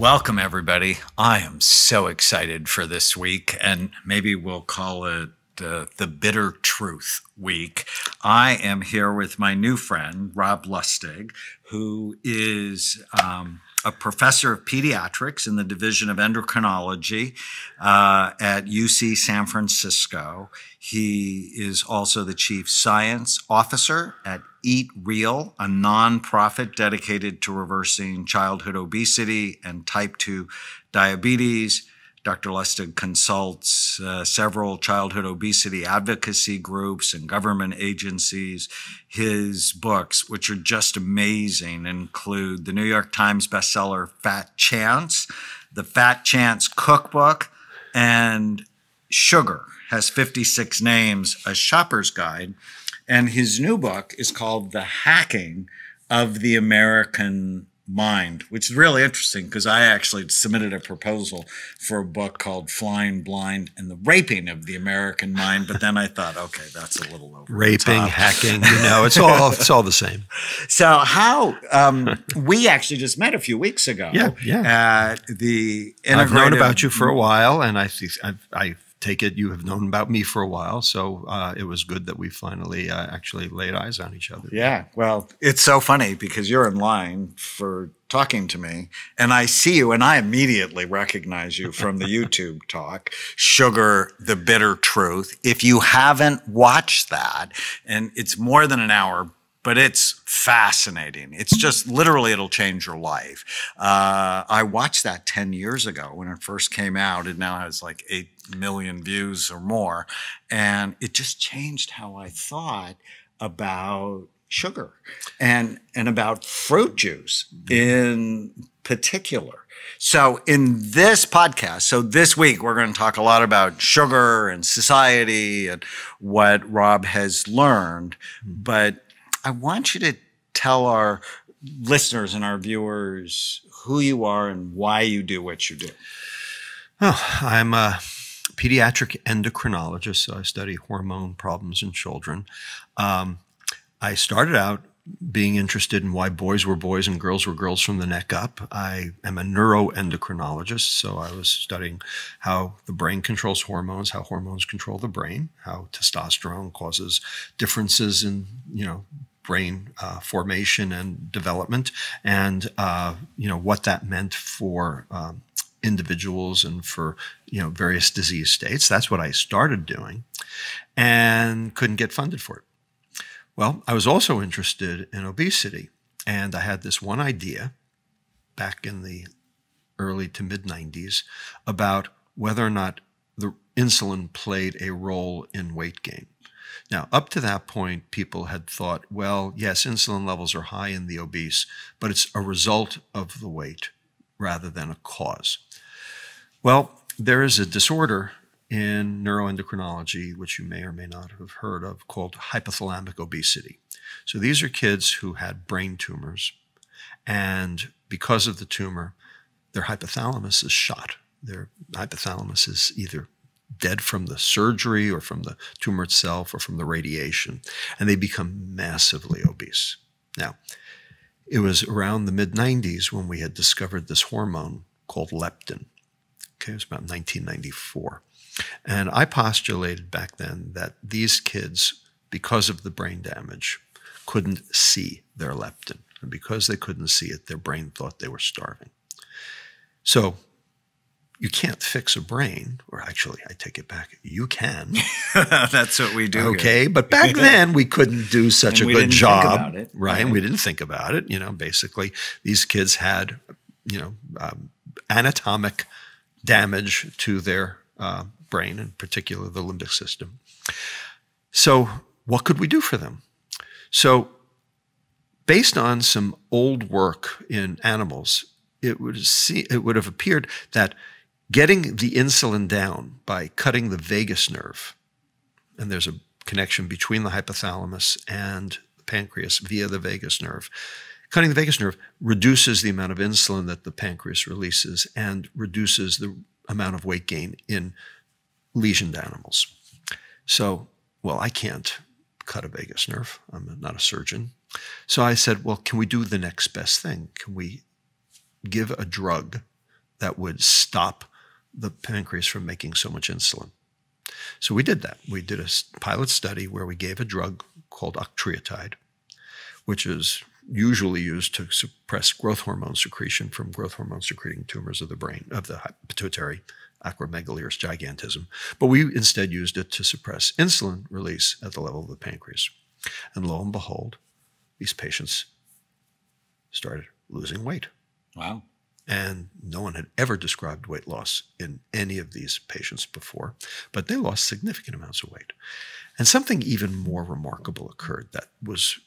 Welcome, everybody. I am so excited for this week, and maybe we'll call it uh, the Bitter Truth Week. I am here with my new friend, Rob Lustig, who is. Um, a professor of pediatrics in the Division of Endocrinology uh, at UC San Francisco. He is also the chief science officer at Eat Real, a nonprofit dedicated to reversing childhood obesity and type 2 diabetes. Dr. Lustig consults uh, several childhood obesity advocacy groups and government agencies. His books, which are just amazing, include the New York Times bestseller Fat Chance, the Fat Chance Cookbook, and Sugar has 56 names, a shopper's guide. And his new book is called The Hacking of the American mind, which is really interesting because I actually submitted a proposal for a book called Flying Blind and the Raping of the American Mind. But then I thought, okay, that's a little over. Raping, hacking, you know, it's all it's all the same. So how um, we actually just met a few weeks ago. Yeah, yeah. At the I've known about you for a while, and I I, I take it you have known about me for a while, so uh, it was good that we finally uh, actually laid eyes on each other. Yeah, well, it's so funny because you're in line for talking to me, and I see you, and I immediately recognize you from the YouTube talk, Sugar, the Bitter Truth. If you haven't watched that, and it's more than an hour, but it's fascinating. It's just literally, it'll change your life. Uh, I watched that 10 years ago when it first came out. It now has like 8 million views or more. And it just changed how I thought about sugar and, and about fruit juice in particular. So, in this podcast, so this week, we're going to talk a lot about sugar and society and what Rob has learned. But I want you to tell our listeners and our viewers who you are and why you do what you do. Oh, I'm a pediatric endocrinologist, so I study hormone problems in children. Um, I started out being interested in why boys were boys and girls were girls from the neck up. I am a neuroendocrinologist, so I was studying how the brain controls hormones, how hormones control the brain, how testosterone causes differences in, you know, brain uh, formation and development, and uh, you know what that meant for um, individuals and for you know various disease states. That's what I started doing, and couldn't get funded for it. Well, I was also interested in obesity, and I had this one idea back in the early to mid 90s about whether or not the insulin played a role in weight gain. Now, up to that point, people had thought, well, yes, insulin levels are high in the obese, but it's a result of the weight rather than a cause. Well, there is a disorder in neuroendocrinology, which you may or may not have heard of, called hypothalamic obesity. So these are kids who had brain tumors, and because of the tumor, their hypothalamus is shot. Their hypothalamus is either dead from the surgery or from the tumor itself or from the radiation, and they become massively obese. Now, it was around the mid 90s when we had discovered this hormone called leptin. Okay, it was about 1994. And I postulated back then that these kids, because of the brain damage, couldn't see their leptin. And because they couldn't see it, their brain thought they were starving. So you can't fix a brain, or actually, I take it back, you can. That's what we do. Okay, here. but back then we couldn't do such and a good job, it, right? right? We didn't think about it. You know, basically, these kids had, you know, um, anatomic damage to their uh, brain, in particular the limbic system. So, what could we do for them? So, based on some old work in animals, it would see it would have appeared that getting the insulin down by cutting the vagus nerve, and there's a connection between the hypothalamus and the pancreas via the vagus nerve. Cutting the vagus nerve reduces the amount of insulin that the pancreas releases and reduces the amount of weight gain in lesioned animals. So, well, I can't cut a vagus nerve. I'm not a surgeon. So I said, well, can we do the next best thing? Can we give a drug that would stop the pancreas from making so much insulin. So we did that. We did a pilot study where we gave a drug called octreotide, which is usually used to suppress growth hormone secretion from growth hormone secreting tumors of the brain, of the pituitary acromegaly or gigantism. But we instead used it to suppress insulin release at the level of the pancreas. And lo and behold, these patients started losing weight. Wow. And no one had ever described weight loss in any of these patients before, but they lost significant amounts of weight. And something even more remarkable occurred that was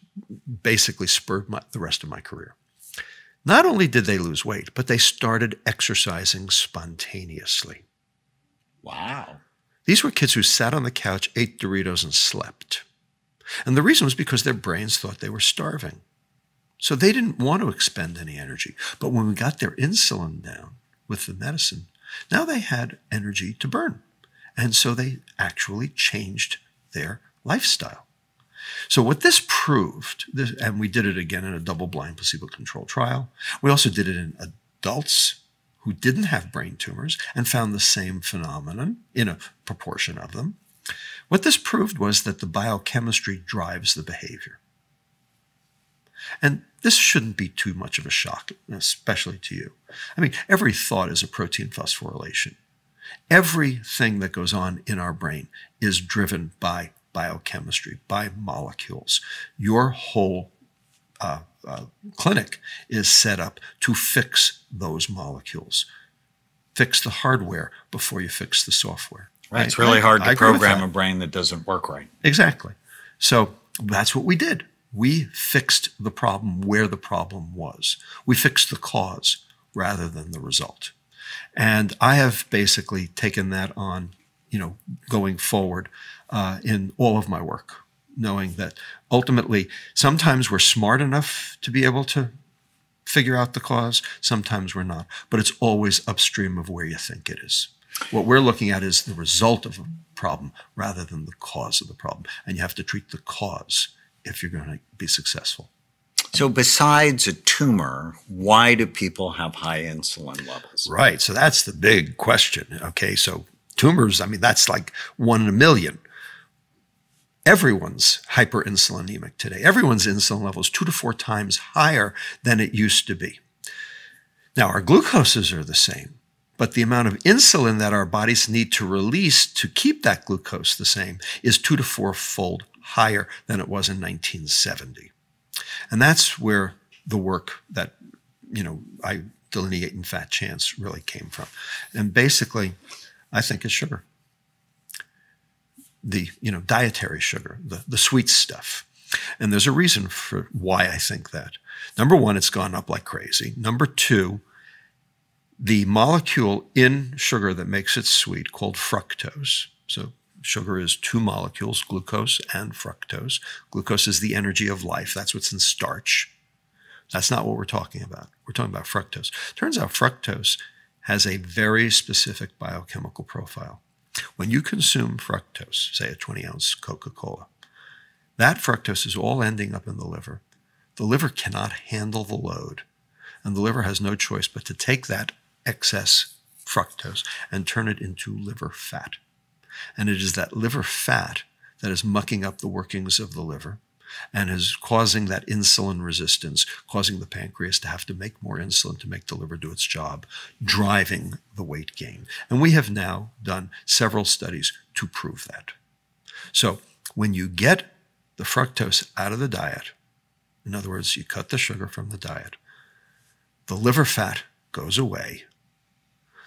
basically spurred my, the rest of my career. Not only did they lose weight, but they started exercising spontaneously. Wow. These were kids who sat on the couch, ate Doritos, and slept. And the reason was because their brains thought they were starving. So they didn't want to expend any energy. But when we got their insulin down with the medicine, now they had energy to burn. And so they actually changed their lifestyle. So what this proved, and we did it again in a double-blind placebo-controlled trial. We also did it in adults who didn't have brain tumors and found the same phenomenon in a proportion of them. What this proved was that the biochemistry drives the behavior. And this shouldn't be too much of a shock, especially to you. I mean, every thought is a protein phosphorylation. Everything that goes on in our brain is driven by biochemistry, by molecules. Your whole uh, uh, clinic is set up to fix those molecules. Fix the hardware before you fix the software. Right. It's really hard to program a brain that doesn't work right. Exactly. So that's what we did. We fixed the problem where the problem was. We fixed the cause rather than the result. And I have basically taken that on, you know, going forward uh, in all of my work, knowing that ultimately sometimes we're smart enough to be able to figure out the cause, sometimes we're not, but it's always upstream of where you think it is. What we're looking at is the result of a problem rather than the cause of the problem. And you have to treat the cause if you're going to be successful. So, besides a tumor, why do people have high insulin levels? Right. So, that's the big question. Okay. So, tumors, I mean, that's like one in a million. Everyone's hyperinsulinemic today. Everyone's insulin level is two to four times higher than it used to be. Now, our glucoses are the same, but the amount of insulin that our bodies need to release to keep that glucose the same is two to four fold higher than it was in 1970. And that's where the work that, you know, I delineate in fat chance really came from. And basically, I think it's sugar the you know dietary sugar, the, the sweet stuff. And there's a reason for why I think that. Number one, it's gone up like crazy. Number two, the molecule in sugar that makes it sweet, called fructose. So sugar is two molecules, glucose and fructose. Glucose is the energy of life. That's what's in starch. That's not what we're talking about. We're talking about fructose. Turns out fructose has a very specific biochemical profile. When you consume fructose, say a 20 ounce Coca Cola, that fructose is all ending up in the liver. The liver cannot handle the load, and the liver has no choice but to take that excess fructose and turn it into liver fat. And it is that liver fat that is mucking up the workings of the liver and is causing that insulin resistance, causing the pancreas to have to make more insulin to make the liver do its job, driving the weight gain. And we have now done several studies to prove that. So when you get the fructose out of the diet, in other words, you cut the sugar from the diet, the liver fat goes away,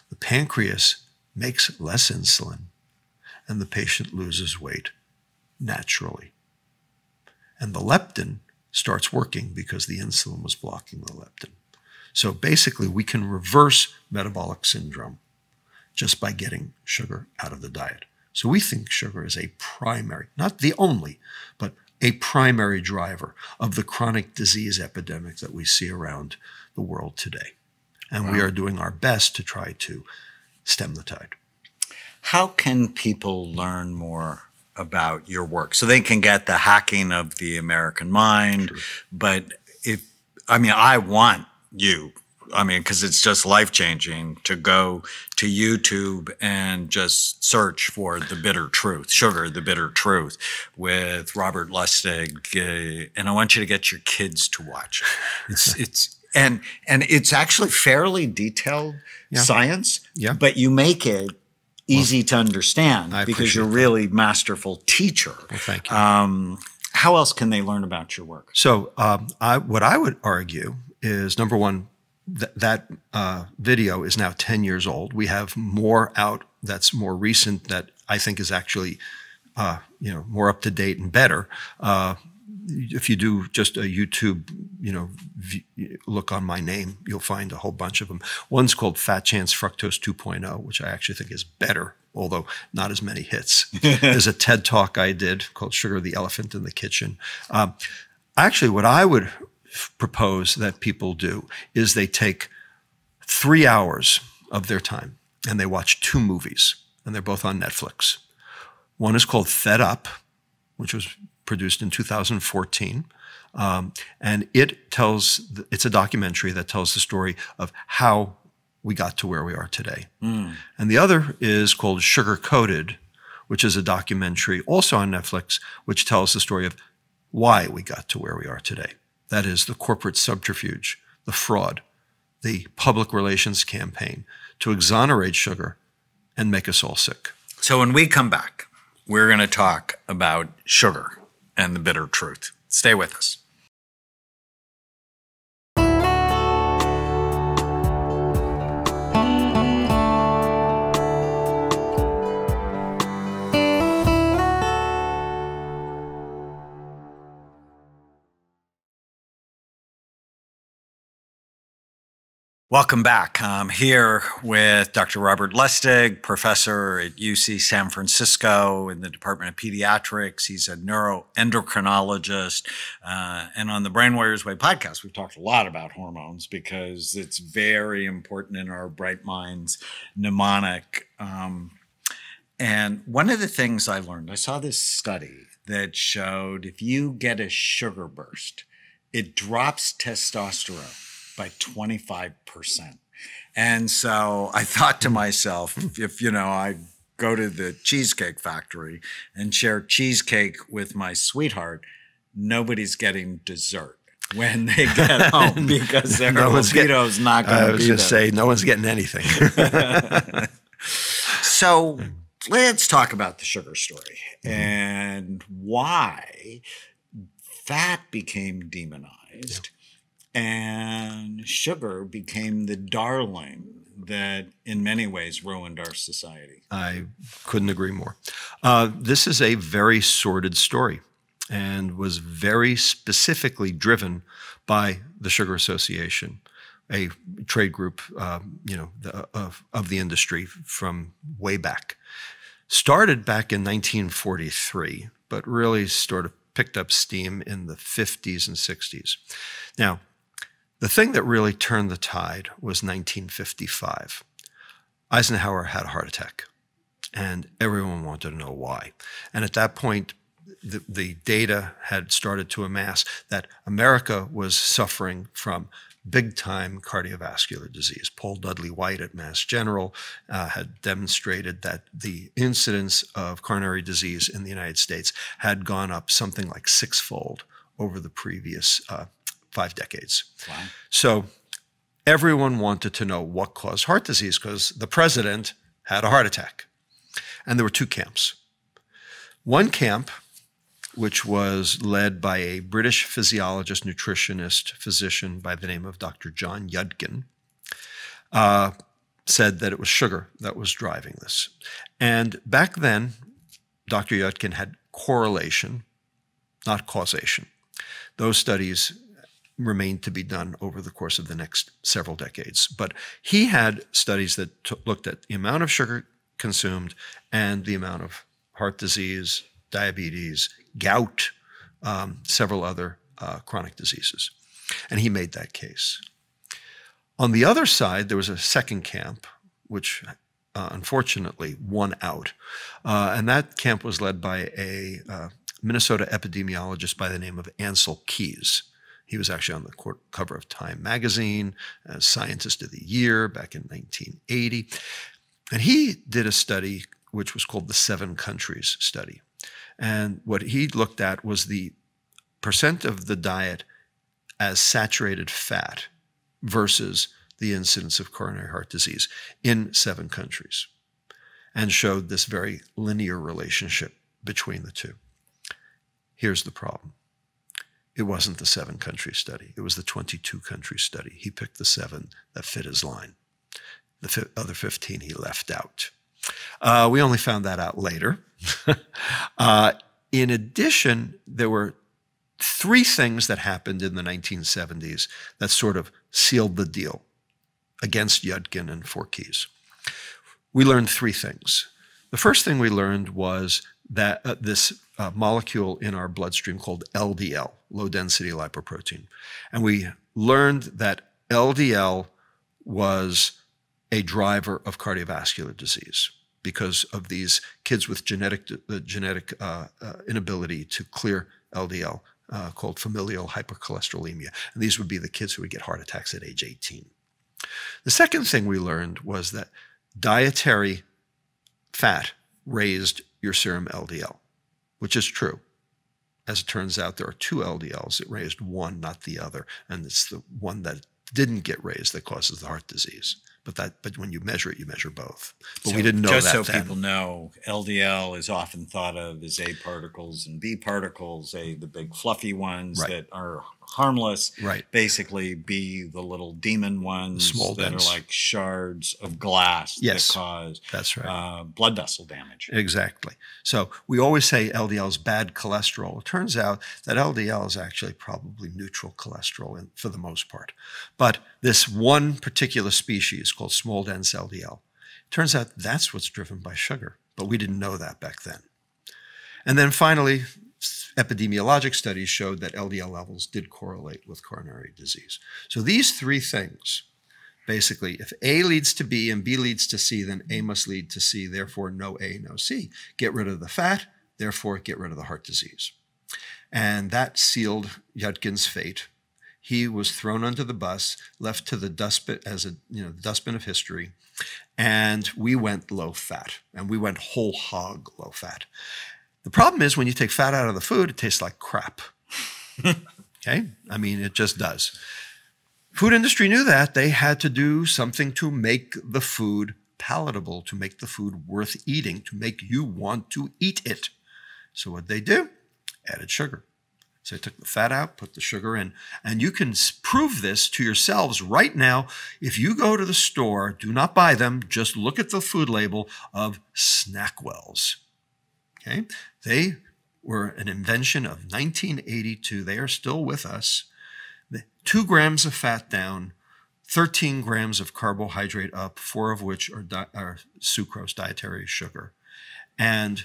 the pancreas makes less insulin, and the patient loses weight naturally. And the leptin starts working because the insulin was blocking the leptin. So basically, we can reverse metabolic syndrome just by getting sugar out of the diet. So we think sugar is a primary, not the only, but a primary driver of the chronic disease epidemic that we see around the world today. And wow. we are doing our best to try to stem the tide. How can people learn more about your work. So they can get the hacking of the American mind. But if, I mean, I want you I mean, because it's just life changing to go to YouTube and just search for the bitter truth, sugar, the bitter truth, with Robert Lustig, uh, and I want you to get your kids to watch it. It's it's and and it's actually fairly detailed Yeah. science, Yeah. but you make it easy to understand I because you're a that. really masterful teacher. Well, thank you. Um, how else can they learn about your work? So, um, I, what I would argue is number one, th- that uh, video is now 10 years old. We have more out that's more recent that I think is actually, uh, you know, more up to date and better. Uh, if you do just a YouTube, you know, v- look on my name, you'll find a whole bunch of them. One's called Fat Chance Fructose 2.0, which I actually think is better, although not as many hits. There's a TED talk I did called Sugar the Elephant in the Kitchen. Um, actually, what I would propose that people do is they take three hours of their time and they watch two movies, and they're both on Netflix. One is called Fed Up, which was produced in 2014. Um, and it tells, it's a documentary that tells the story of how we got to where we are today. And the other is called Sugar Coated, which is a documentary also on Netflix, which tells the story of why we got to where we are today. That is the corporate subterfuge, the fraud, the public relations campaign to exonerate sugar and make us all sick. So when we come back, we're going to talk about sugar and the bitter truth. Stay with us. Welcome back. I'm here with Dr. Robert Lustig, professor at UC San Francisco in the Department of Pediatrics. He's a neuroendocrinologist. Uh, and on the Brain Warriors Way podcast, we've talked a lot about hormones because it's very important in our bright minds mnemonic. Um, and one of the things I learned, I saw this study that showed if you get a sugar burst, it drops testosterone by 25%. And so I thought to myself, if, you know, I go to the cheesecake factory and share cheesecake with my sweetheart, nobody's getting dessert when they get home because their No one's get- not going I to was be going there. to say, no one's getting anything. So let's talk about the sugar story mm-hmm. and why fat became demonized and sugar became the darling that in many ways ruined our society. I couldn't agree more. Uh, this is a very sordid story and was very specifically driven by the Sugar Association, a trade group, um, you know, the, of, of the industry from way back. Started back in 1943, but really sort of picked up steam in the 50s and 60s. Now, the thing that really turned the tide was 1955. Eisenhower had a heart attack, and everyone wanted to know why. And at that point, the, the data had started to amass that America was suffering from big time cardiovascular disease. Paul Dudley White at Mass General uh, had demonstrated that the incidence of coronary disease in the United States had gone up something like sixfold over the previous uh, five decades. Wow. So everyone wanted to know what caused heart disease because the president had a heart attack. And there were two camps. One camp, which was led by a British physiologist, nutritionist, physician by the name of Dr. John Yudkin, uh, said that it was sugar that was driving this. And back then, Dr. Yudkin had correlation, not causation. Those studies remained to be done over the course of the next several decades. But he had studies that looked at the amount of sugar consumed and the amount of heart disease, diabetes, gout, um, several other uh, chronic diseases. And he made that case. On the other side, there was a second camp, which uh, unfortunately won out. Uh, and that camp was led by a uh, Minnesota epidemiologist by the name of Ansel Keys. He was actually on the cover of Time magazine as Scientist of the Year back in 1980. And he did a study which was called the Seven Countries Study. And what he looked at was the percent of the diet as saturated fat versus the incidence of coronary heart disease in seven countries and showed this very linear relationship between the two. Here's the problem it wasn't the seven country study, it was the 22 country study. He picked the seven that fit his line, the other 15 he left out. Uh, we only found that out later. uh, in addition, there were three things that happened in the 1970s that sort of sealed the deal against Yudkin and Fourkes. We learned three things. The first thing we learned was that uh, this uh, molecule in our bloodstream called LDL, low density lipoprotein. And we learned that LDL was a driver of cardiovascular disease because of these kids with genetic, uh, genetic uh, uh, inability to clear LDL uh, called familial hypercholesterolemia. And these would be the kids who would get heart attacks at age 18. The second thing we learned was that dietary fat raised your serum LDL, which is true. As it turns out, there are two LDLs that raised one, not the other. And it's the one that didn't get raised that causes the heart disease. But that, but when you measure it, you measure both. But so we didn't know just that. so then. people know, LDL is often thought of as A particles and B particles, A the big fluffy ones Right. that are harmless. Right. Basically, be the little demon ones Small that are like shards of glass Yes. that cause That's right. uh, blood vessel damage. Exactly. So we always say LDL is bad cholesterol. It turns out that LDL is actually probably neutral cholesterol in, for the most part. But this one particular species called small dense LDL, turns out that's what's driven by sugar. But we didn't know that back then. And then finally, epidemiologic studies showed that LDL levels did correlate with coronary disease. So these three things basically if a leads to b and b leads to c then a must lead to c therefore no a no c. Get rid of the fat therefore get rid of the heart disease. And that sealed yudkin's fate. He was thrown under the bus left to the dustbin as a you know dustbin of history and we went low fat and we went whole hog low fat the problem is when you take fat out of the food it tastes like crap. Okay? I mean it just does. Food industry knew that. They had to do something to make the food palatable to make the food worth eating to make you want to eat it. So what they do? Added sugar. So they took the fat out put the sugar in. And you can prove this to yourselves right now. If you go to the store do not buy them. Just look at the food label of snackwells. Okay they were an invention of 1982 they are still with us two grams of fat down, 13 grams of carbohydrate up, four of which are, di- are sucrose, dietary sugar. And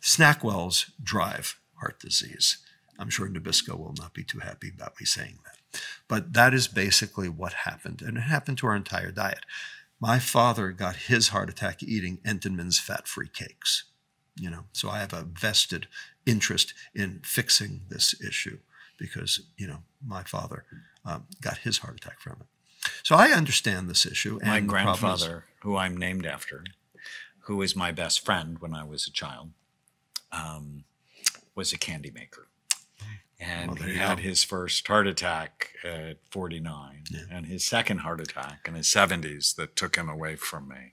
Snackwells drive heart disease. I'm sure Nabisco will not be too happy about me saying that. But that is basically what happened. And it happened to our entire diet. My father got his heart attack eating Entenmann's fat free cakes. You know, so I have a vested interest in fixing this issue because you know my father um, got his heart attack from it. So I understand this issue. My and the problem is- grandfather, who I'm named after, who was my best friend when I was a child, um, was a candy maker. And Well, he had go. his first heart attack at 49 Yeah. and his second heart attack in his 70s that took him away from me.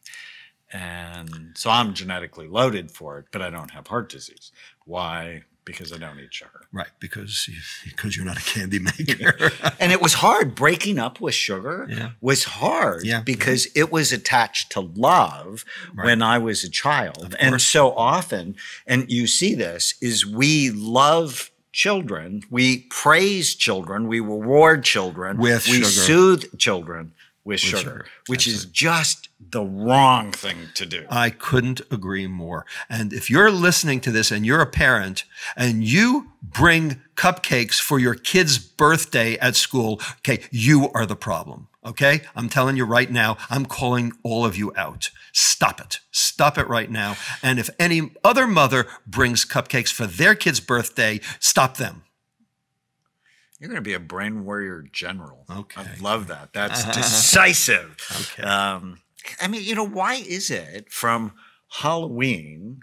And so I'm genetically loaded for it, but I don't have heart disease. Why? Because I don't eat sugar. right because because you're not a candy maker. And it was hard. Breaking up with sugar Yeah. was hard Yeah. because it was attached to love Right. when I was a child. And so often, and you see this, is we love children, we praise children, we reward children, With we sugar. soothe children with, sugar, sugar. which is just the wrong thing to do. I couldn't agree more. And if you're listening to this and you're a parent and you bring cupcakes for your kid's birthday at school, okay, you are the problem. Okay. I'm telling you right now, I'm calling all of you out. Stop it. Stop it right now. And if any other mother brings cupcakes for their kid's birthday, stop them. You're going to be a brain warrior general. Okay. I love that. That's decisive. Okay. Um, I mean, you know, why is it from Halloween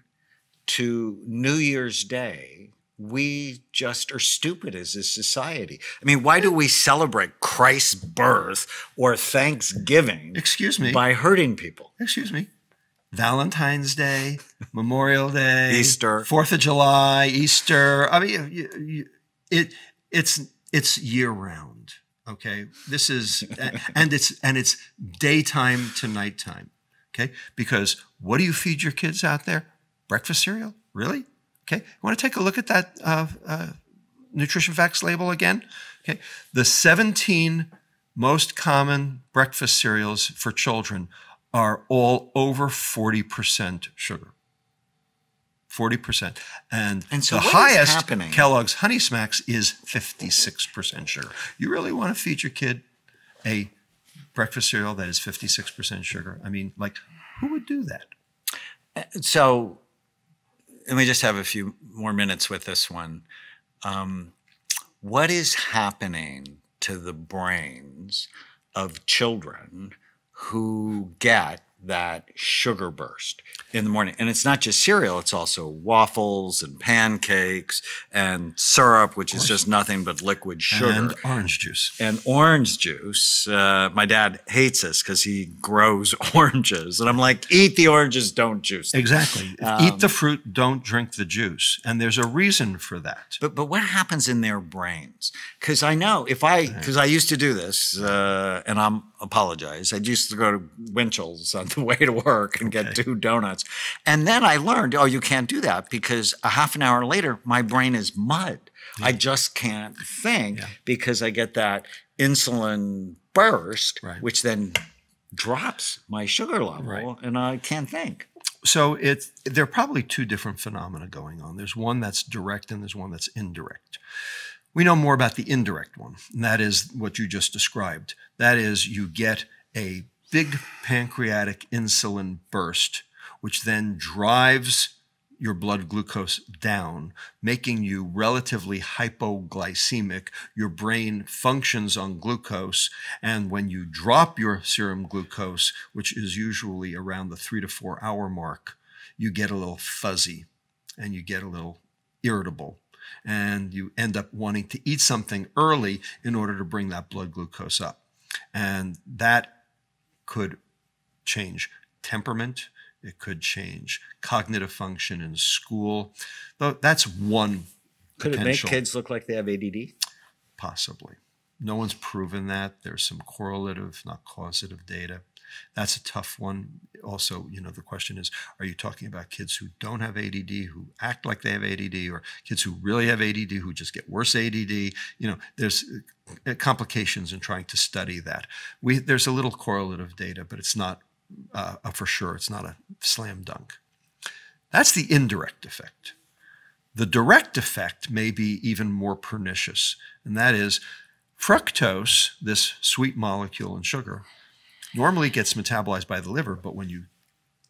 to New Year's Day, we just are stupid as a society? I mean, why do we celebrate Christ's birth or Thanksgiving Excuse me. by hurting people? Excuse me. Valentine's Day, Memorial Day, Easter. Fourth of July, Easter. I mean, you, you, it it's it's year round. Okay, this is and it's and it's daytime to nighttime. Okay, because what do you feed your kids out there? Breakfast cereal, really? Okay, you want to take a look at that uh, uh, nutrition facts label again? Okay, the 17 most common breakfast cereals for children are all over 40% sugar. 40%. And, And so the highest. Kellogg's Honey Smacks, is 56% sugar. You really want to feed your kid a breakfast cereal that is 56% sugar? I mean, like, who would do that? So let me just have a few more minutes with this one. Um, what is happening to the brains of children who get that sugar burst in the morning? And it's not just cereal, it's also waffles and pancakes and syrup, which is just nothing but liquid sugar And orange juice. and orange juice. Uh, my dad hates this because he grows oranges, and I'm like, eat the oranges, don't juice. them." Exactly. Um, Eat the fruit, don't drink the juice. And there's a reason for that. But but what happens in their brains? Because I know if I because I used to do this, uh, and I'm apologize. I used to go to Winchell's on the way to work and get two donuts, and then I learned, oh, you can't do that because a half an hour later, my brain is mud. I just can't think Yeah. because I get that insulin burst, Right. which then drops my sugar level, Right. and I can't think. So it's there are probably two different phenomena going on. There's one that's direct and there's one that's indirect. We know more about the indirect one, and that is what you just described. That is, you get a big pancreatic insulin burst, which then drives your blood glucose down, making you relatively hypoglycemic. Your brain functions on glucose. And when you drop your serum glucose, which is usually around the three to four hour mark, you get a little fuzzy and you get a little irritable. And you end up wanting to eat something early in order to bring that blood glucose up. And that could change temperament. It could change cognitive function in school. Though that's one Could it make kids look like they have ADD? possibly. No one's proven that. There's some correlative, not causative data. That's a tough one. Also, you know, the question is, are you talking about kids who don't have ADD, who act like they have ADD, or kids who really have ADD, who just get worse ADD? You know, there's uh, complications in trying to study that. We there's a little correlative data, but it's not uh, for sure. It's not a slam dunk. That's the indirect effect. The direct effect may be even more pernicious, and that is fructose, this sweet molecule in sugar, normally gets metabolized by the liver, but when you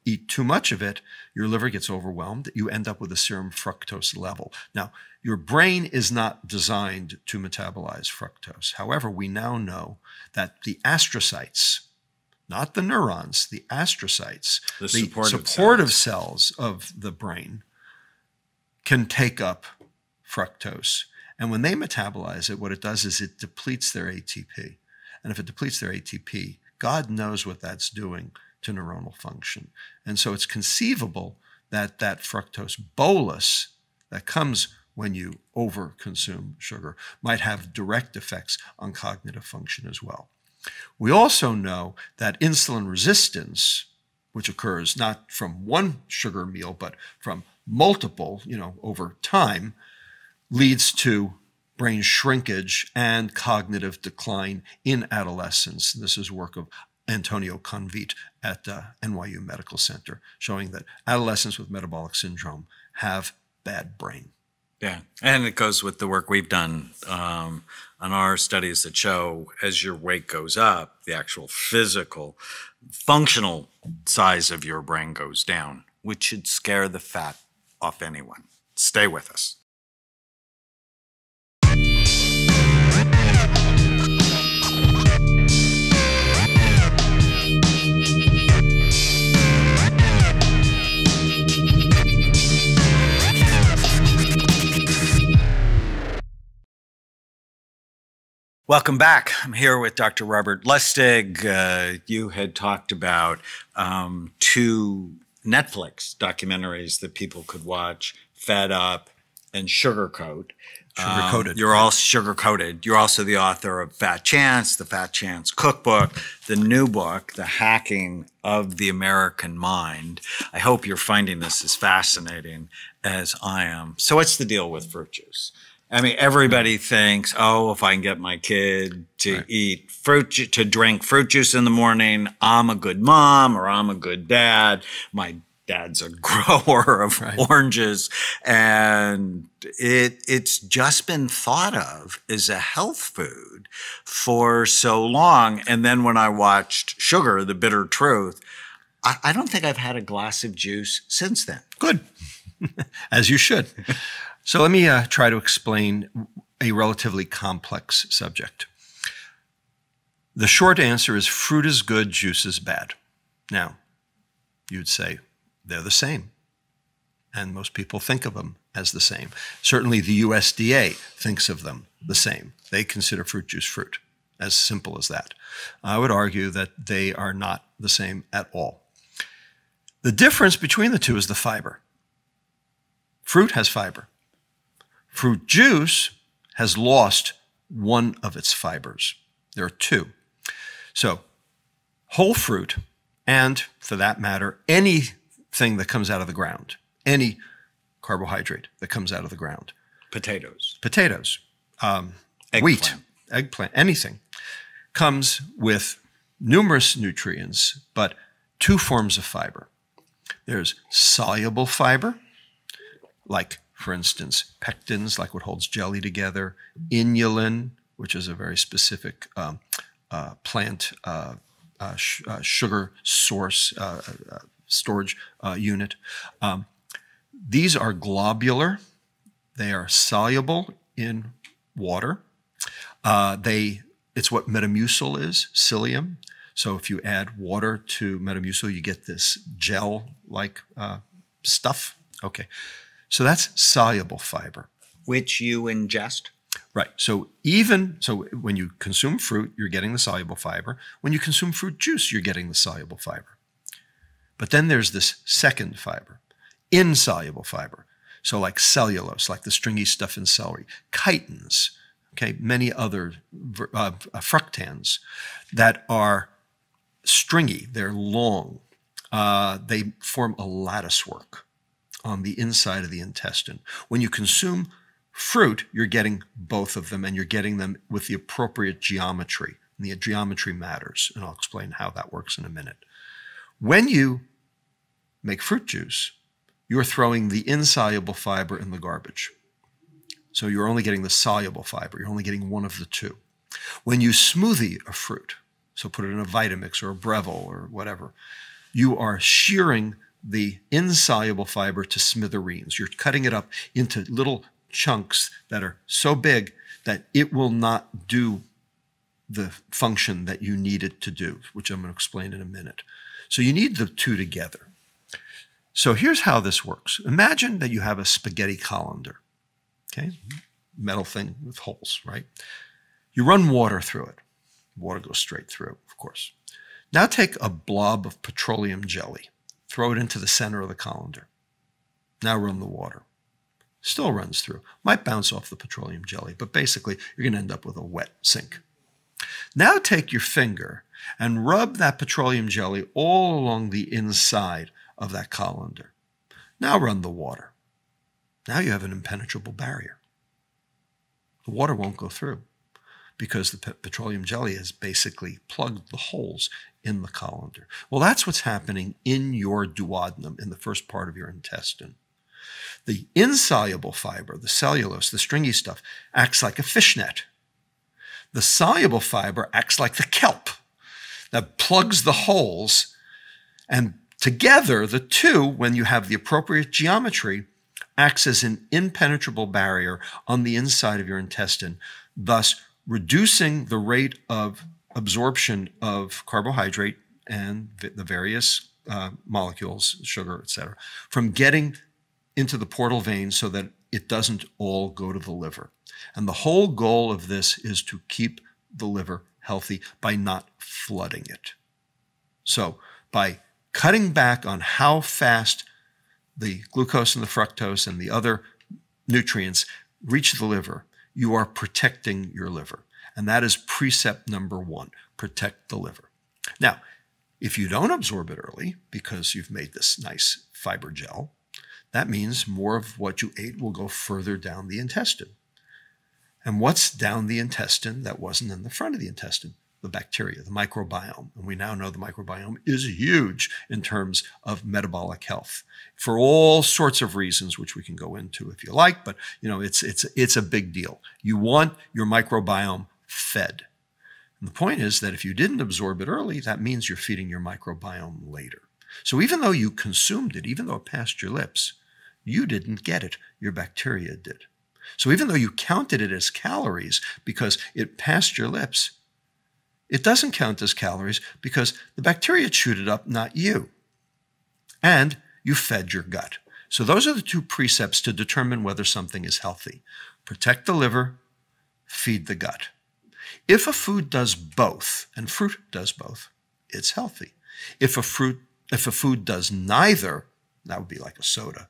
eat too much of it, your liver gets overwhelmed. You end up with a serum fructose level. Now, your brain is not designed to metabolize fructose. However, we now know that the astrocytes, not the neurons, the astrocytes, The supportive supportive cells of the brain, can take up fructose. And when they metabolize it, what it does is it depletes their ATP. And if it depletes their ATP, God knows what that's doing to neuronal function. And so it's conceivable that that fructose bolus that comes when you overconsume sugar might have direct effects on cognitive function as well. We also know that insulin resistance, which occurs not from one sugar meal, but from multiple, you know, over time, leads to brain shrinkage and cognitive decline in adolescence. This is work of Antonio Convit at uh, NYU Medical Center, showing that adolescents with metabolic syndrome have bad brain. Yeah, and it goes with the work we've done um, on our studies that show as your weight goes up, the actual physical, functional size of your brain goes down, which should scare the fat off anyone. Stay with us. Welcome back. I'm here with Dr. Robert Lustig. Uh, you had talked about um, two Netflix documentaries that people could watch Fed Up and Sugarcoat. Sugar coated. Um, you're all sugar coated. You're also the author of Fat Chance, the Fat Chance Cookbook, the new book, The Hacking of the American Mind. I hope you're finding this as fascinating as I am. So, what's the deal with juice? I mean, everybody thinks, oh, if I can get my kid to Right. eat fruit, to drink fruit juice in the morning, I'm a good mom or I'm a good dad. My dad's a grower of Right. oranges, and it it's just been thought of as a health food for so long. And then when I watched Sugar, the Bitter Truth, I, I don't think I've had a glass of juice since then. Good, as you should. So let me uh, try to explain a relatively complex subject. The short answer is fruit is good, juice is bad. Now, you'd say they're the same. And most people think of them as the same. Certainly the USDA thinks of them the same. They consider fruit juice fruit, as simple as that. I would argue that they are not the same at all. The difference between the two is the fiber. Fruit has fiber. Fruit juice has lost one of its fibers. There are two. So, whole fruit, and for that matter, anything that comes out of the ground, any carbohydrate that comes out of the ground, Potatoes, potatoes, um, wheat, Eggplant. eggplant, anything, comes with numerous nutrients, but two forms of fiber. There's soluble fiber, like, for instance, pectins, like what holds jelly together, inulin, which is a very specific um, uh, plant uh, uh, sh- uh, sugar source uh, uh, storage unit. Um, these are globular. They are soluble in water. They it's what Metamucil is, psyllium. So if you add water to Metamucil, you get this gel-like uh, stuff. Okay, so that's soluble fiber. which you ingest. Right. So even so, when you consume fruit, you're getting the soluble fiber. When you consume fruit juice, you're getting the soluble fiber. But then there's this second fiber, insoluble fiber. So like cellulose, like the stringy stuff in celery, chitins, okay, many other uh, uh, fructans that are stringy. They're long. Uh, they form a lattice work on the inside of the intestine. When you consume fruit, you're getting both of them and you're getting them with the appropriate geometry. And the geometry matters, and I'll explain how that works in a minute. When you make fruit juice, you're throwing the insoluble fiber in the garbage. So you're only getting the soluble fiber, you're only getting one of the two. When you smoothie a fruit, so put it in a Vitamix or a Breville or whatever, you are shearing the insoluble fiber to smithereens. You're cutting it up into little chunks that are so big that it will not do the function that you need it to do, which I'm going to explain in a minute. So you need the two together. So here's how this works. Imagine that you have a spaghetti colander, okay? Metal thing with holes, right? You run water through it. Water goes straight through, of course. Now take a blob of petroleum jelly, throw it into the center of the colander. Now run the water. Still runs through. Might bounce off the petroleum jelly, but basically you're going to end up with a wet sink. Now take your finger and rub that petroleum jelly all along the inside of that colander. Now run the water. Now you have an impenetrable barrier. The water won't go through because the pe- petroleum jelly has basically plugged the holes in the colander. Well, that's what's happening in your duodenum, in the first part of your intestine. The insoluble fiber, the cellulose, the stringy stuff, acts like a fishnet. The soluble fiber acts like the kelp that plugs the holes. And together, the two, when you have the appropriate geometry, acts as an impenetrable barrier on the inside of your intestine, thus reducing the rate of absorption of carbohydrate and the various uh, molecules, sugar, etc., from getting into the portal vein so that it doesn't all go to the liver. And the whole goal of this is to keep the liver healthy by not flooding it. So, by cutting back on how fast the glucose and the fructose and the other nutrients reach the liver, you are protecting your liver. And that is precept number one protect the liver. Now, if you don't absorb it early because you've made this nice fiber gel, that means more of what you ate will go further down the intestine. And what's down the intestine that wasn't in the front of the intestine? The bacteria, the microbiome. And we now know the microbiome is huge in terms of metabolic health for all sorts of reasons, which we can go into if you like, but you know, it's it's it's a big deal. You want your microbiome fed. And the point is that if you didn't absorb it early, that means you're feeding your microbiome later. So even though you consumed it, even though it passed your lips, you didn't get it, your bacteria did. So even though you counted it as calories because it passed your lips, it doesn't count as calories because the bacteria chewed it up, not you. And you fed your gut. So those are the two precepts to determine whether something is healthy. Protect the liver, feed the gut. If a food does both, and fruit does both, it's healthy. If a fruit if a food does neither, that would be like a soda,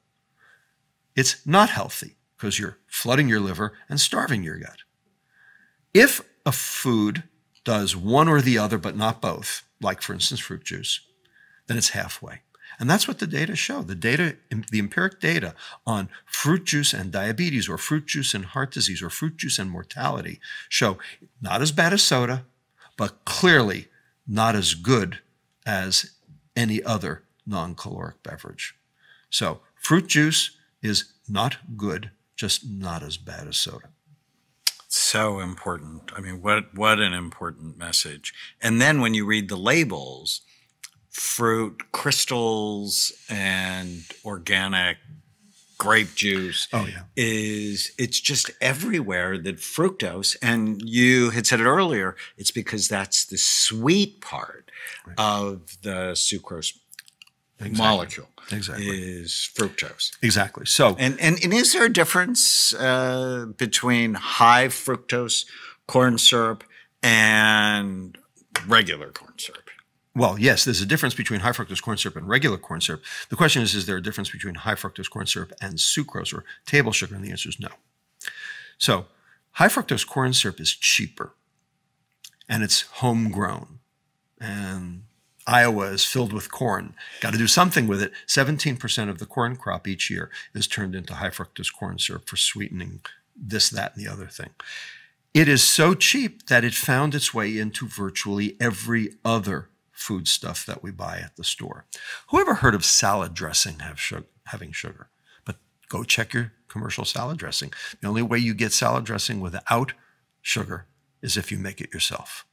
it's not healthy because you're flooding your liver and starving your gut. If a food does one or the other, but not both, like for instance fruit juice, then it's halfway. And that's what the data show. The data, the empiric data on fruit juice and diabetes, or fruit juice and heart disease, or fruit juice and mortality show not as bad as soda, but clearly not as good as any other non caloric beverage. So, fruit juice is not good, just not as bad as soda. So important. I mean, what what an important message. And then when you read the labels, fruit crystals and organic grape juice oh, yeah. is it's just everywhere that fructose and you had said it earlier it's because that's the sweet part right. of the sucrose exactly. molecule exactly is fructose exactly so and and, and is there a difference uh, between high fructose corn syrup and regular corn syrup well, yes, there's a difference between high fructose corn syrup and regular corn syrup. The question is, is there a difference between high fructose corn syrup and sucrose or table sugar? And the answer is no. So, high fructose corn syrup is cheaper and it's homegrown. And Iowa is filled with corn. Got to do something with it. 17% of the corn crop each year is turned into high fructose corn syrup for sweetening this, that, and the other thing. It is so cheap that it found its way into virtually every other food stuff that we buy at the store. Who ever heard of salad dressing have sugar, having sugar? But go check your commercial salad dressing. The only way you get salad dressing without sugar is if you make it yourself.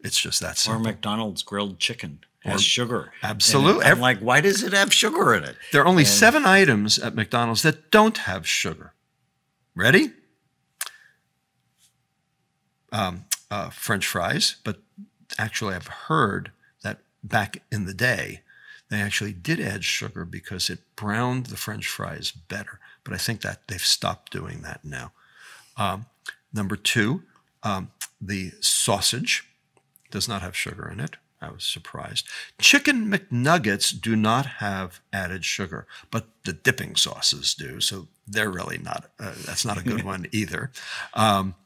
It's just that simple. Or McDonald's grilled chicken has or, sugar. Absolutely. I'm like, why does it have sugar in it? There are only and, seven items at McDonald's that don't have sugar. Ready? Um, uh, French fries, but actually, I've heard back in the day, they actually did add sugar because it browned the French fries better. But I think that they've stopped doing that now. Um, number two, um, the sausage does not have sugar in it. I was surprised. Chicken McNuggets do not have added sugar, but the dipping sauces do. So they're really not, uh, that's not a good one either. Um,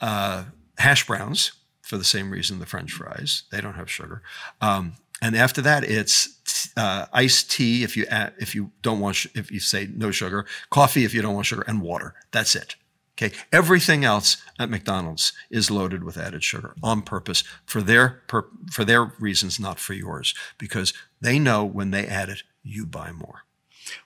uh, hash browns for the same reason the French fries. They don't have sugar. Um, and after that, it's uh, iced tea if you add, if you don't want if you say no sugar, coffee if you don't want sugar, and water. That's it. Okay. Everything else at McDonald's is loaded with added sugar on purpose for their for their reasons, not for yours, because they know when they add it, you buy more.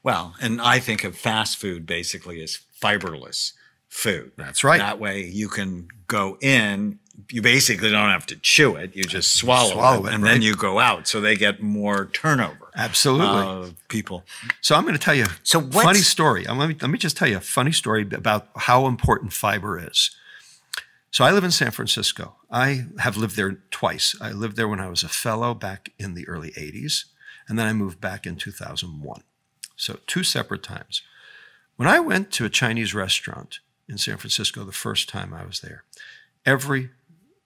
Well, and I think of fast food basically as fiberless food. That's right. That way you can go in you basically don't have to chew it; you just swallow, swallow it, it, and right? then you go out. So they get more turnover. Absolutely, of people. So I'm going to tell you so a funny story. Let me let me just tell you a funny story about how important fiber is. So I live in San Francisco. I have lived there twice. I lived there when I was a fellow back in the early 80s, and then I moved back in 2001. So two separate times. When I went to a Chinese restaurant in San Francisco the first time I was there, every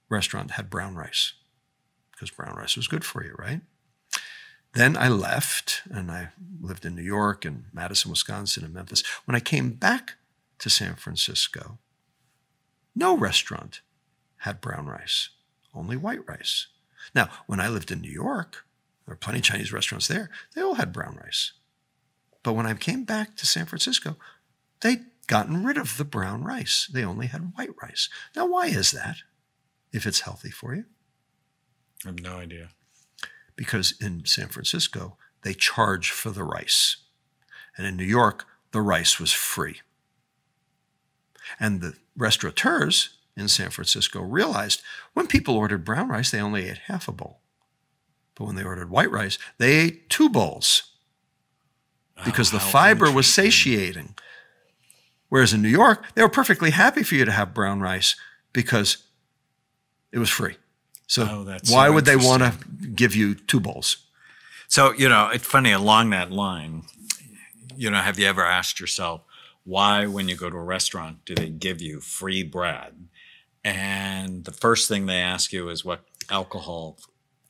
restaurant had brown rice because brown rice was good for you, right? Then I left and I lived in New York and Madison, Wisconsin, and Memphis. When I came back to San Francisco, no restaurant had brown rice, only white rice. Now, when I lived in New York, there were plenty of Chinese restaurants there. They all had brown rice. But when I came back to San Francisco, they'd gotten rid of the brown rice. They only had white rice. Now, why is that if it's healthy for you? I have no idea because in San Francisco, they charge for the rice. And in New York, the rice was free. And the restaurateurs in San Francisco realized when people ordered brown rice, they only ate half a bowl. But when they ordered white rice, they ate two bowls oh, because oh, the fiber was satiating. Whereas in New York, they were perfectly happy for you to have brown rice because it was free. So oh, why so would they want to give you two bowls? So, you know, it's funny along that line, you know, have you ever asked yourself why, when you go to a restaurant, do they give you free bread? And the first thing they ask you is what alcohol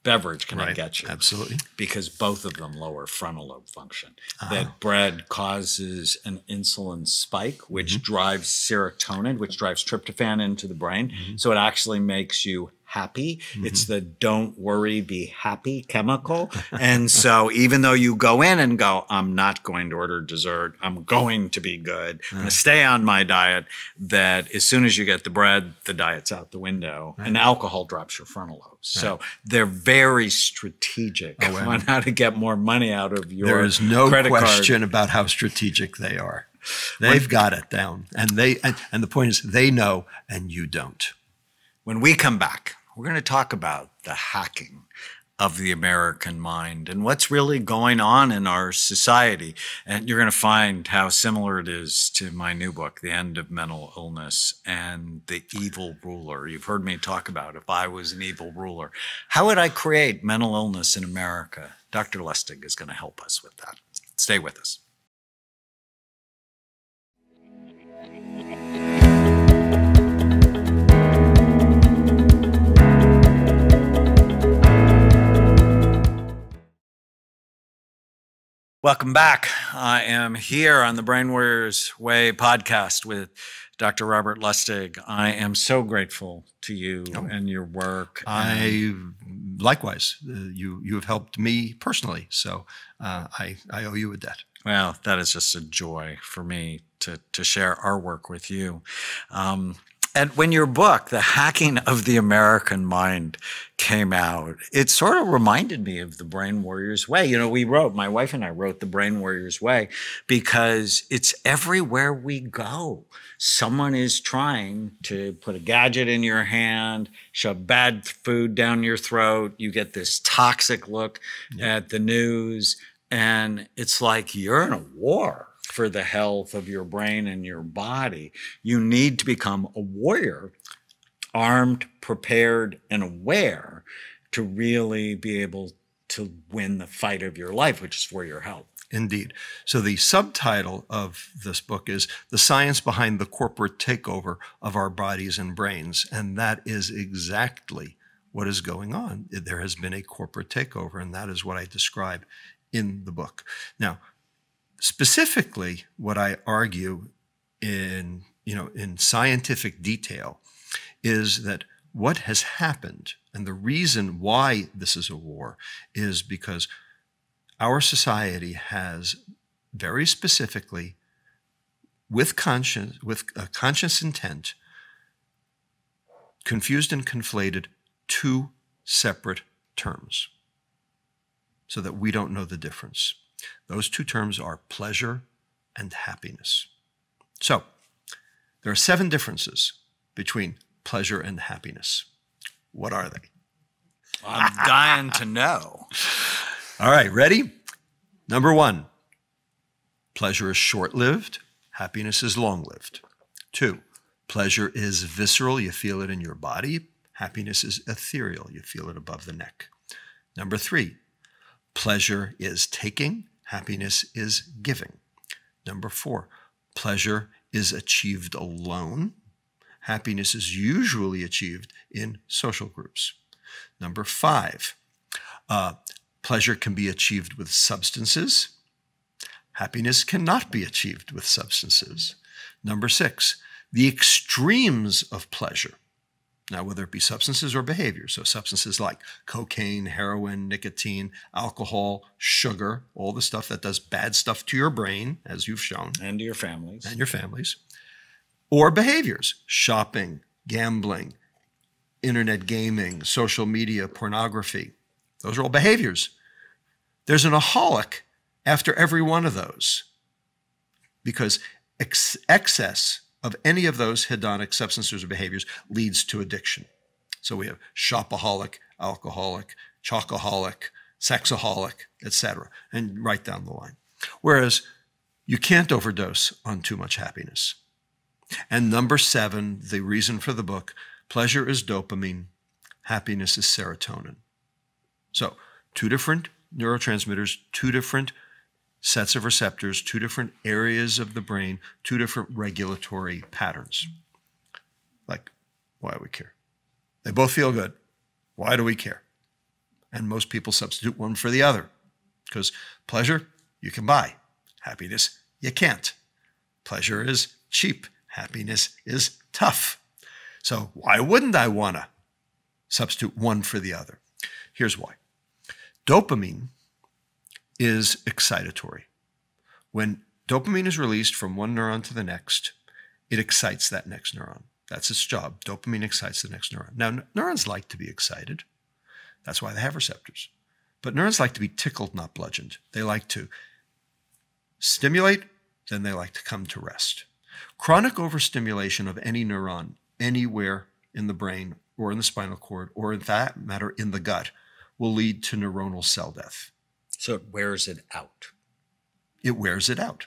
beverage can right. I get you? Absolutely. Because both of them lower frontal lobe function. Uh-huh. That bread causes an insulin spike, which mm-hmm. drives serotonin, which drives tryptophan into the brain. Mm-hmm. So it actually makes you happy. Mm-hmm. It's the don't worry, be happy chemical. and so even though you go in and go, I'm not going to order dessert, I'm going to be good, I'm going to stay on my diet, that as soon as you get the bread, the diet's out the window right. and alcohol drops your frontal lobes. Right. So they're very strategic oh, on how to get more money out of your There is no question card. about how strategic they are. They've when, got it down. And they and, and the point is they know and you don't. When we come back, we're going to talk about the hacking of the American mind and what's really going on in our society. And you're going to find how similar it is to my new book, The End of Mental Illness and the Evil Ruler. You've heard me talk about if I was an evil ruler, how would I create mental illness in America? Dr. Lustig is going to help us with that. Stay with us. Welcome back. I am here on the Brain Warriors Way podcast with Dr. Robert Lustig. I am so grateful to you oh, and your work. I likewise. Uh, you you have helped me personally, so uh, I I owe you a debt. Well, that is just a joy for me to to share our work with you. Um, and when your book, The Hacking of the American Mind, came out, it sort of reminded me of The Brain Warrior's Way. You know, we wrote, my wife and I wrote The Brain Warrior's Way because it's everywhere we go. Someone is trying to put a gadget in your hand, shove bad food down your throat. You get this toxic look yeah. at the news, and it's like you're in a war for the health of your brain and your body. You need to become a warrior, armed, prepared, and aware to really be able to win the fight of your life, which is for your health. Indeed. So the subtitle of this book is The Science Behind the Corporate Takeover of Our Bodies and Brains. And that is exactly what is going on. There has been a corporate takeover, and that is what I describe in the book. Now, Specifically, what I argue in, you know, in scientific detail is that what has happened and the reason why this is a war is because our society has very specifically with conscience with a conscious intent confused and conflated two separate terms so that we don't know the difference those two terms are pleasure and happiness. So, there are seven differences between pleasure and happiness. What are they? I'm dying to know. All right, ready? Number one pleasure is short lived, happiness is long lived. Two, pleasure is visceral, you feel it in your body. Happiness is ethereal, you feel it above the neck. Number three, pleasure is taking, Happiness is giving. Number four, pleasure is achieved alone. happiness is usually achieved in social groups. Number five, uh, pleasure can be achieved with substances. Happiness cannot be achieved with substances. Number six, the extremes of pleasure. Now, whether it be substances or behaviors, so substances like cocaine, heroin, nicotine, alcohol, sugar, all the stuff that does bad stuff to your brain, as you've shown, And to your families. and your families, or behaviors, shopping, gambling, internet gaming, social media, pornography. Those are all behaviors. There's an aholic after every one of those because ex- excess of any of those hedonic substances or behaviors leads to addiction. So we have shopaholic, alcoholic, chocoholic, sexaholic, etc., and right down the line. Whereas you can't overdose on too much happiness. And number seven, the reason for the book pleasure is dopamine, happiness is serotonin. So, two different neurotransmitters, two different sets of receptors, two different areas of the brain, two different regulatory patterns. Like, why do we care? They both feel good. Why do we care? And most people substitute one for the other because pleasure you can buy, happiness you can't. Pleasure is cheap, happiness is tough. So, why wouldn't I want to substitute one for the other? Here's why dopamine is excitatory. When dopamine is released from one neuron to the next, it excites that next neuron. That's its job. Dopamine excites the next neuron. Now, neurons like to be excited. That's why they have receptors. But neurons like to be tickled, not bludgeoned. They like to stimulate, then they like to come to rest. Chronic overstimulation of any neuron anywhere in the brain or in the spinal cord, or in that matter, in the gut, will lead to neuronal cell death. So it wears it out. It wears it out.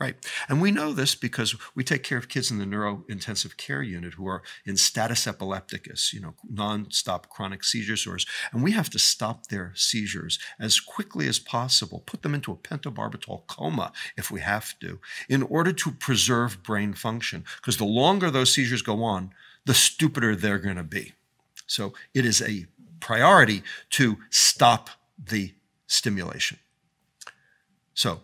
Right. And we know this because we take care of kids in the neurointensive care unit who are in status epilepticus, you know, nonstop chronic seizure disorders. And we have to stop their seizures as quickly as possible, put them into a pentobarbital coma if we have to, in order to preserve brain function. Because the longer those seizures go on, the stupider they're going to be. So it is a priority to stop the stimulation. So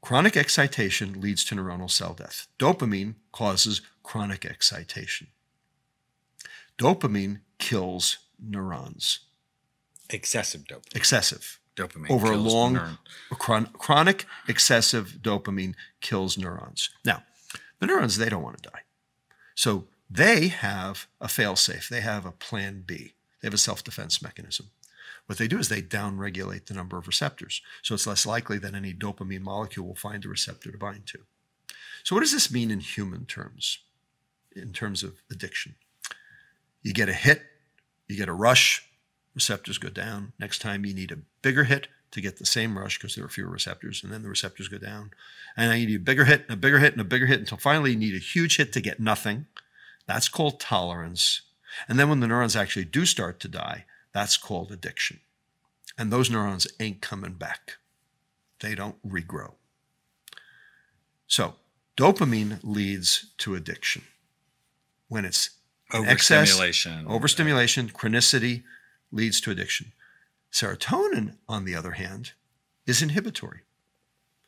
Chronic excitation leads to neuronal cell death. Dopamine causes chronic excitation. Dopamine kills neurons. Excessive dopamine. Excessive. Dopamine Over a long, chron- chronic excessive dopamine kills neurons. Now, the neurons, they don't want to die. So they have a failsafe. They have a plan B. They have a self defense mechanism. What they do is they downregulate the number of receptors. So it's less likely that any dopamine molecule will find a receptor to bind to. So, what does this mean in human terms, in terms of addiction? You get a hit, you get a rush, receptors go down. Next time you need a bigger hit to get the same rush because there are fewer receptors, and then the receptors go down. And you need a bigger hit and a bigger hit and a bigger hit until finally you need a huge hit to get nothing. That's called tolerance. And then when the neurons actually do start to die, that's called addiction. And those neurons ain't coming back. They don't regrow. So, dopamine leads to addiction. When it's in excess, Overstimulation. overstimulation, chronicity leads to addiction. Serotonin, on the other hand, is inhibitory.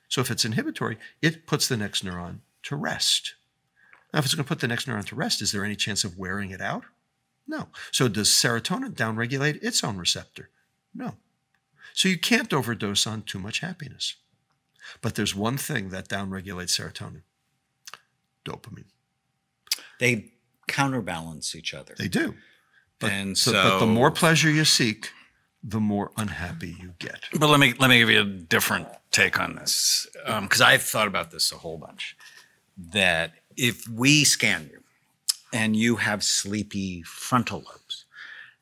So if it's inhibitory, it puts the next neuron to rest. Now, if it's going to put the next neuron to rest, is there any chance of wearing it out? No. So does serotonin downregulate its own receptor? No. So you can't overdose on too much happiness. But there's one thing that downregulates serotonin dopamine. They counterbalance each other. They do. But, And so, but the more pleasure you seek, the more unhappy you get. But let me let me give you a different take on this um, because I've thought about this a whole bunch. that if we scan you and you have sleepy frontal lobes,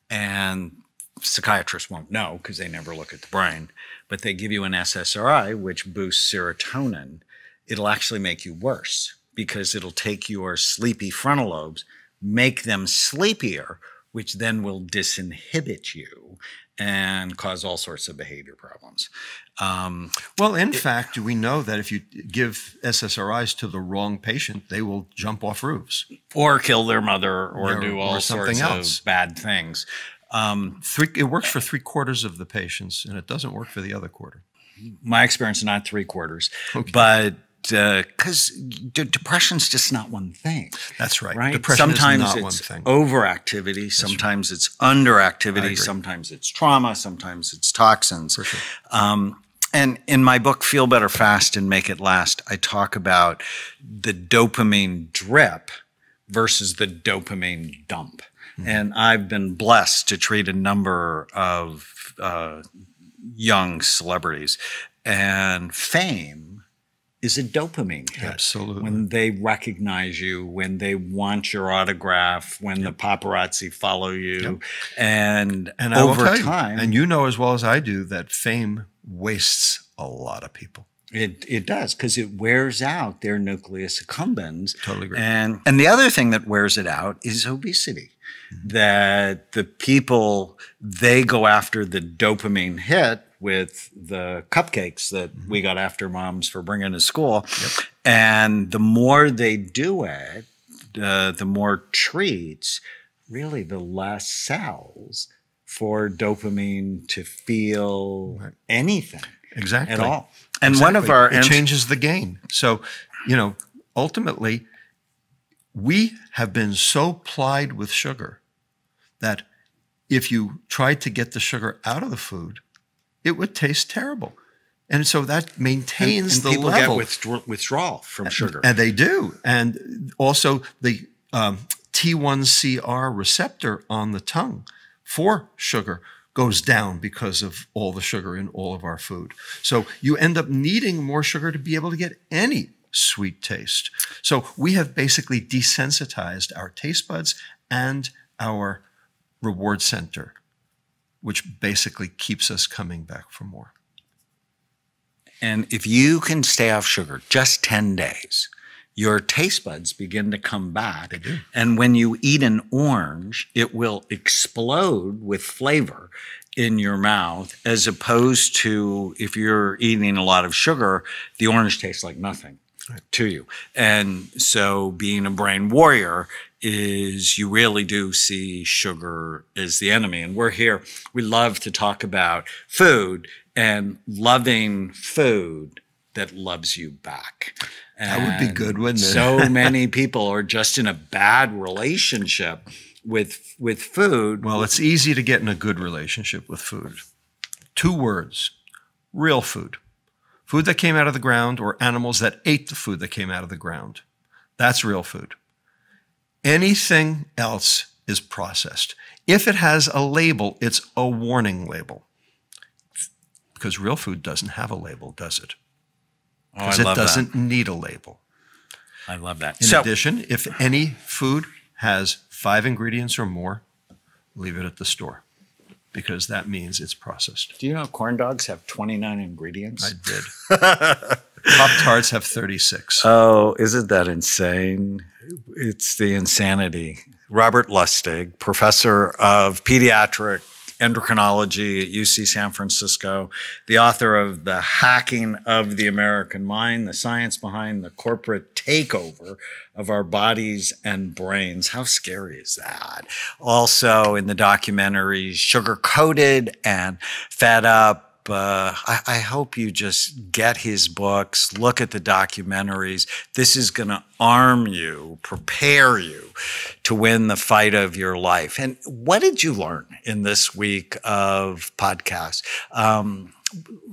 and psychiatrists won't know because they never look at the brain, but they give you an SSRI, which boosts serotonin, it'll actually make you worse because it'll take your sleepy frontal lobes, make them sleepier, which then will disinhibit you and cause all sorts of behavior problems. Um, Well, in fact, we know that if you give SSRIs to the wrong patient, they will jump off roofs. or kill their mother or Yeah, do or all something sorts else. of bad things. Um, Three, it works for three quarters of the patients, and it doesn't work for the other quarter. my experience, not three quarters, Okay. but because d- depression's just not one thing. That's right. right? Depression sometimes is not it's one thing. overactivity, sometimes it's underactivity, sometimes it's trauma, sometimes it's toxins. For sure. Um, and in my book, Feel Better Fast and Make It Last, I talk about the dopamine drip versus the dopamine dump. Hmm. And I've been blessed to treat a number of uh, young celebrities, and fame is a dopamine hit. Absolutely. When they recognize you, when they want your autograph, when the paparazzi follow you, and, And will over tell you, time, and you know as well as I do, that fame wastes a lot of people. It it does because it wears out their nucleus accumbens. Totally agree. And and the other thing that wears it out is obesity. Mm-hmm. That the people they go after the dopamine hit with the cupcakes that we got after moms for bringing to school, and the more they do it, uh, the more treats, really the less cells for dopamine to feel Right. anything Exactly. at all. And one of our it changes the game. So, you know, ultimately, we have been so plied with sugar that if you tried to get the sugar out of the food, it would taste terrible. And so that maintains and the people level. get withdraw- withdrawal from sugar. And they do. And also the um, T1CR receptor on the tongue for sugar goes down because of all the sugar in all of our food. So you end up needing more sugar to be able to get any sweet taste. So we have basically desensitized our taste buds and our reward center, which basically keeps us coming back for more. And if you can stay off sugar just 10 days, your taste buds begin to come back. They do. And when you eat an orange, it will explode with flavor in your mouth, as opposed to if you're eating a lot of sugar, the orange tastes like nothing to you. And so being a brain warrior is you really do see sugar as the enemy. And we're here, we love to talk about food and loving food that loves you back. That would be good, wouldn't it? so many people are just in a bad relationship with with food. Well, it's easy to get in a good relationship with food. Two words real food. Food that came out of the ground or animals that ate the food that came out of the ground. That's real food. Anything else is processed. If it has a label, it's a warning label. Because real food doesn't have a label, does it? Oh, Because it love doesn't need a label. I love that. In so, addition, if any food has five ingredients or more, leave it at the store because that means it's processed. do you know corn dogs have 29 ingredients? I did. Pop Tarts have 36. Oh, isn't that insane? It's the insanity. Robert Lustig, professor of pediatric endocrinology at UC San Francisco, the author of The Hacking of the American Mind, the science behind the corporate takeover of our bodies and brains. How scary is that? Also in the documentaries Sugar Coated and Fed Up uh, I, I hope you just get his books, look at the documentaries. This is going to arm you, prepare you to win the fight of your life. And what did you learn in this week of podcasts? Um,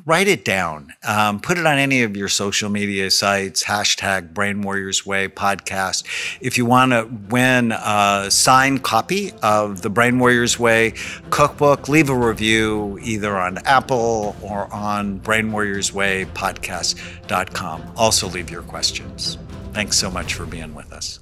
write it down. Um, put it on any of your social media sites, hashtag Brain Warriors Way podcast. If you want to win a signed copy of the Brain Warriors Way cookbook, leave a review either on Apple or on Brain Warriors Way podcast.com. Also, leave your questions. Thanks so much for being with us.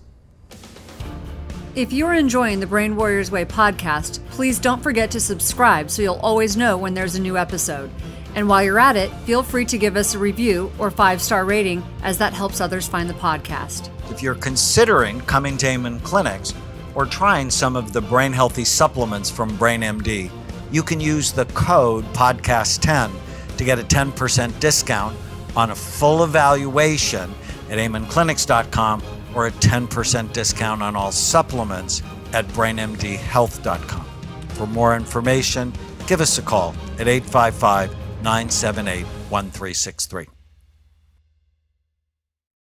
If you're enjoying the Brain Warriors Way podcast, please don't forget to subscribe so you'll always know when there's a new episode. And while you're at it, feel free to give us a review or five star rating, as that helps others find the podcast. If you're considering coming to Amen Clinics, or trying some of the brain healthy supplements from BrainMD, you can use the code podcast10 to get a 10% discount on a full evaluation at amenclinics.com or a 10% discount on all supplements at brainmdhealth.com. For more information, give us a call at 855 978 1363.